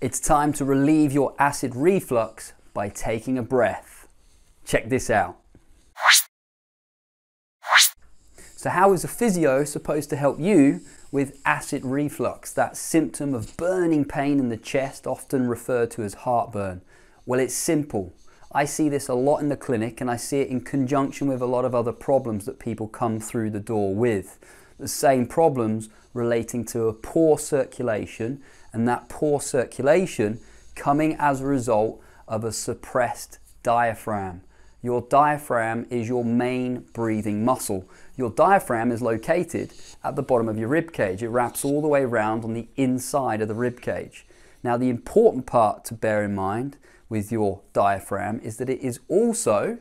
It's time to relieve your acid reflux by taking a breath. Check this out. So, how is a physio supposed to help you with acid reflux, that symptom of burning pain in the chest, often referred to as heartburn? Well, it's simple. I see this a lot in the clinic and I see it in conjunction with a lot of other problems that people come through the door with. The same problems relating to a poor circulation and that poor circulation coming as a result of a suppressed diaphragm. Your diaphragm is your main breathing muscle. Your diaphragm is located at the bottom of your rib cage. It wraps all the way around on the inside of the rib cage. Now, the important part to bear in mind with your diaphragm is that it is also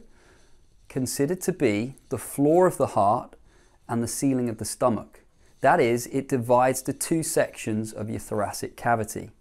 considered to be the floor of the heart and the ceiling of the stomach. That is, it divides the two sections of your thoracic cavity.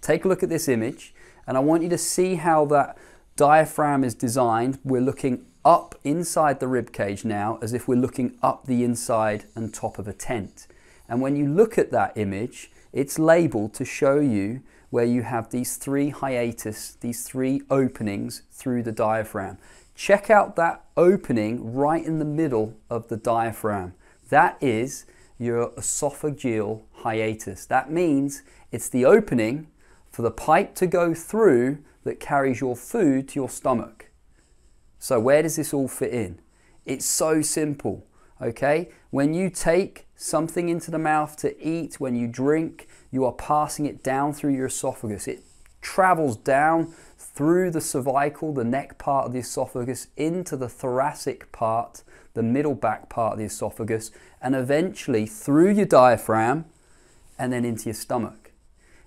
Take a look at this image, and I want you to see how that diaphragm is designed. We're looking up inside the rib cage now, as if we're looking up the inside and top of a tent. And when you look at that image, it's labeled to show you where you have these three hiatus, these three openings through the diaphragm. Check out that opening right in the middle of the diaphragm. That is your esophageal hiatus. That means it's the opening for the pipe to go through that carries your food to your stomach. So, where does this all fit in? It's so simple, okay? When you take something into the mouth to eat, when you drink, you are passing it down through your esophagus. It travels down through the cervical, the neck part of the esophagus, into the thoracic part, the middle back part of the esophagus, and eventually through your diaphragm and then into your stomach.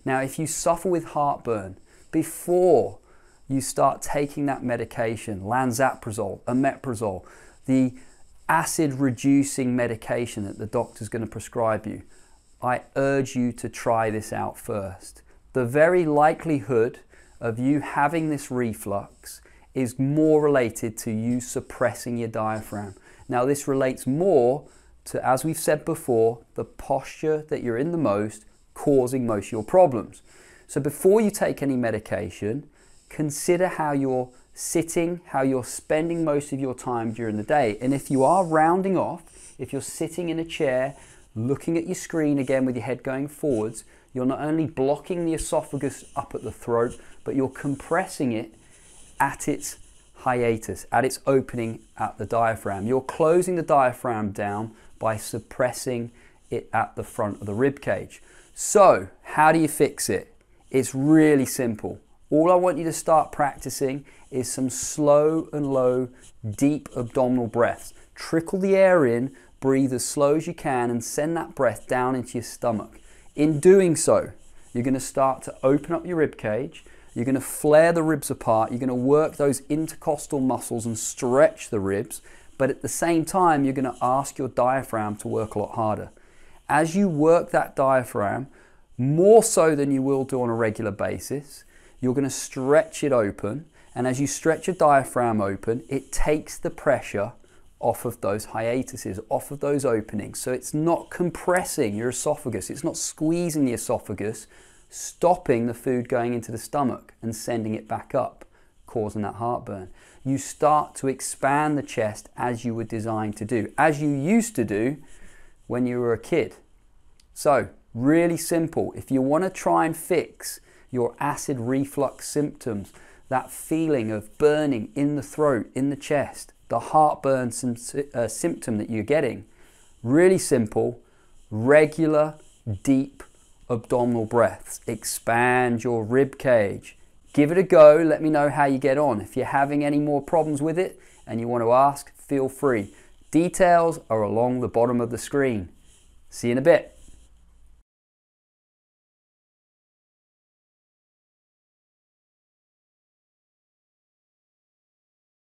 Now, if you suffer with heartburn before you start taking that medication, lansoprazole, omeprazole, the acid reducing medication that the doctor's going to prescribe you, I urge you to try this out first. The very likelihood of you having this reflux is more related to you suppressing your diaphragm. Now, this relates more to, as we've said before, the posture that you're in the most causing most of your problems. So before you take any medication, consider how you're sitting, how you're spending most of your time during the day. And if you are rounding off, if you're sitting in a chair, looking at your screen again with your head going forwards, you're not only blocking the esophagus up at the throat, but you're compressing it at its hiatus, at its opening at the diaphragm. You're closing the diaphragm down by suppressing it at the front of the rib cage. So, how do you fix it? It's really simple. All I want you to start practicing is some slow and low, deep abdominal breaths. Trickle the air in, breathe as slow as you can, and send that breath down into your stomach. In doing so, you're going to start to open up your rib cage. You're going to flare the ribs apart. You're going to work those intercostal muscles and stretch the ribs. But at the same time, you're going to ask your diaphragm to work a lot harder. As you work that diaphragm, more so than you will do on a regular basis, you're going to stretch it open. And as you stretch your diaphragm open, it takes the pressure off of those hiatuses, off of those openings. So it's not compressing your esophagus, it's not squeezing the esophagus, stopping the food going into the stomach and sending it back up, causing that heartburn you start to expand the chest as you were designed to do, as you used to do when you were a kid. So, really simple. If you want to try and fix your acid reflux symptoms, that feeling of burning in the throat, in the chest, the heartburn uh, symptom that you're getting, really simple, regular, deep abdominal breaths. Expand your rib cage. Give it a go. Let me know how you get on. If you're having any more problems with it and you want to ask, feel free. Details are along the bottom of the screen. See you in a bit.